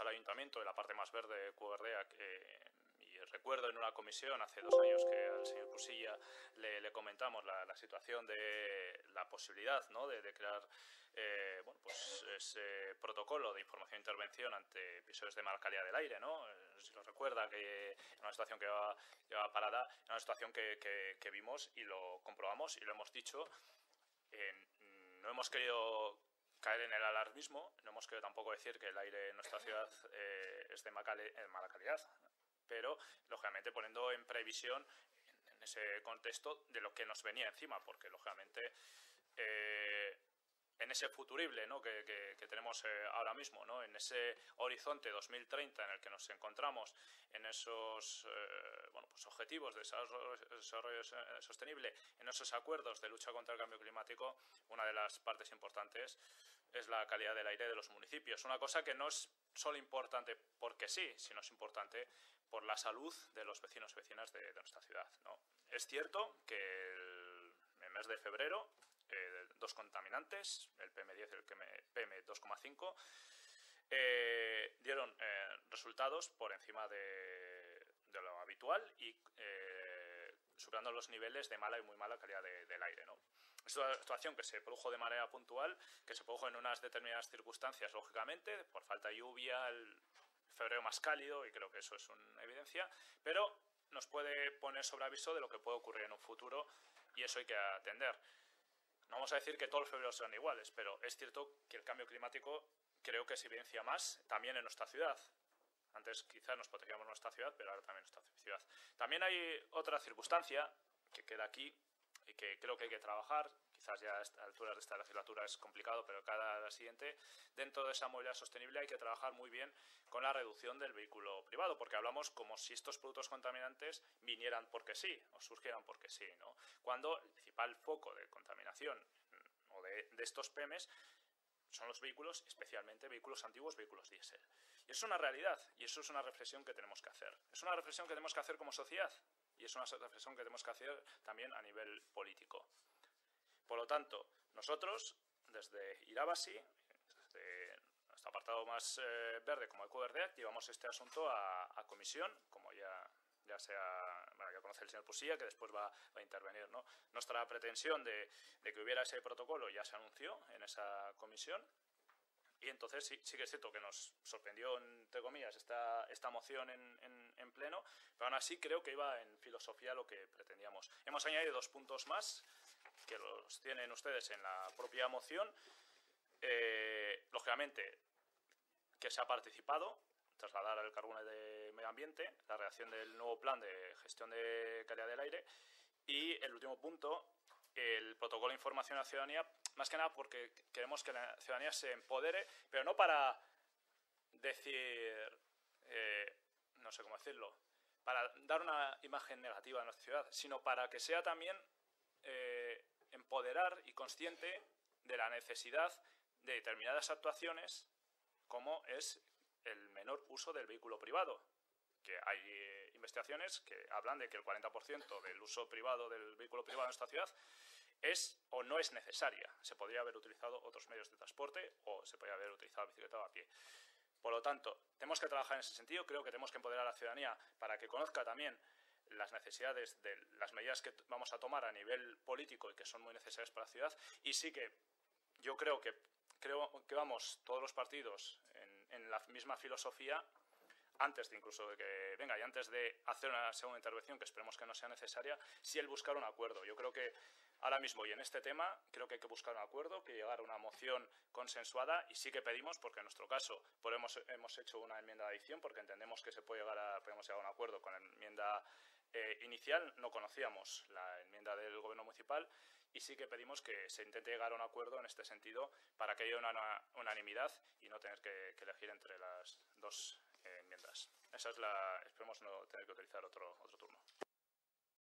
al ayuntamiento de la parte más verde de Cuberdeac, y recuerdo en una comisión hace dos años que al señor Pusilla le, comentamos la, situación de la posibilidad ¿no? de, crear eh, bueno, pues ese protocolo de información e intervención ante episodios de mala calidad del aire. ¿no? Si lo recuerda, que en una situación que lleva, parada, en una situación que, que, vimos y lo comprobamos y lo hemos dicho. no hemos querido caer en el alarmismo, no hemos querido tampoco decir que el aire en nuestra ciudad eh, es de mala calidad pero lógicamente poniendo en previsión en ese contexto de lo que nos venía encima, porque lógicamente eh, en ese futurible ¿no? que, tenemos eh, ahora mismo, ¿no? en ese horizonte 2030 en el que nos encontramos, en esos eh, bueno, pues objetivos de desarrollo, sostenible, en esos acuerdos de lucha contra el cambio climático, una de las partes importantes es la calidad del aire de los municipios. Una cosa que no es solo importante porque sí, sino es importante por la salud de los vecinos y vecinas de, nuestra ciudad. ¿no? Es cierto que el, el mes de febrero eh, dos contaminantes, el PM10 y el PM2,5, eh, dieron eh, resultados por encima de, lo habitual y superando los niveles de mala y muy mala calidad del aire. ¿no? Es una situación que se produjo de manera puntual, que se produjo en unas determinadas circunstancias, lógicamente, por falta de lluvia, el febrero más cálido, y creo que eso es una evidencia, pero nos puede poner sobre aviso de lo que puede ocurrir en un futuro y eso hay que atender. No vamos a decir que todos los febreros serán iguales, pero es cierto que el cambio climático creo que se evidencia más también en nuestra ciudad. Antes quizás nos protegíamos nuestra ciudad, pero ahora también nuestra ciudad. También hay otra circunstancia que queda aquí y que creo que hay que trabajar, quizás ya a alturas de esta legislatura es complicado, pero cada la siguiente, dentro de esa movilidad sostenible hay que trabajar muy bien con la reducción del vehículo privado, porque hablamos como si estos productos contaminantes vinieran porque sí, o surgieran porque sí, ¿no? Cuando el principal foco de contaminación mm, o de, de estos PEMES son los vehículos, especialmente vehículos antiguos, vehículos diésel. Y es una realidad, y eso es una reflexión que tenemos que hacer. Es una reflexión que tenemos que hacer como sociedad, y es una reflexión que tenemos que hacer también a nivel político. Por lo tanto, nosotros, desde Irabasi, desde nuestro apartado más eh, verde como EcoVerdeac, llevamos este asunto a, comisión, como ya, ya, sea, bueno, ya conoce el señor Pusilla, que después va, a intervenir. ¿no? Nuestra pretensión de, de que hubiera ese protocolo ya se anunció en esa comisión y entonces sí, sí que es cierto que nos sorprendió, entre comillas, esta, esta moción en, en, pleno, pero aún así creo que iba en filosofía lo que pretendíamos. Hemos añadido dos puntos más, que los tienen ustedes en la propia moción. Eh, lógicamente, que se ha participado, trasladar al carbono de medio ambiente, la reacción del nuevo plan de gestión de calidad del aire y el último punto, el protocolo de información a la ciudadanía más que nada porque queremos que la ciudadanía se empodere, pero no para decir, eh, no sé cómo decirlo, para dar una imagen negativa de nuestra ciudad, sino para que sea también eh, empoderar y consciente de la necesidad de determinadas actuaciones, como es el menor uso del vehículo privado. Que hay eh, investigaciones que hablan de que el 40% del uso privado del vehículo privado en nuestra ciudad es o no es necesaria. Se podría haber utilizado otros medios de transporte o se podría haber utilizado la bicicleta o a pie. Por lo tanto, tenemos que trabajar en ese sentido. Creo que tenemos que empoderar a la ciudadanía para que conozca también las necesidades de las medidas que vamos a tomar a nivel político y que son muy necesarias para la ciudad. Y sí que yo creo que creo que vamos todos los partidos en, la misma filosofía antes de incluso de que venga y antes de hacer una segunda intervención que esperemos que no sea necesaria, sí el buscar un acuerdo. Yo creo que ahora mismo y en este tema creo que hay que buscar un acuerdo, que llegar a una moción consensuada y sí que pedimos, porque en nuestro caso por hemos, hemos hecho una enmienda de adición porque entendemos que se puede llegar a, podemos llegar a un acuerdo con la enmienda eh, inicial, no conocíamos la enmienda del Gobierno municipal y sí que pedimos que se intente llegar a un acuerdo en este sentido para que haya una, unanimidad y no tener que, elegir entre las dos eh, enmiendas. Esa es la, esperemos no tener que utilizar otro, otro turno.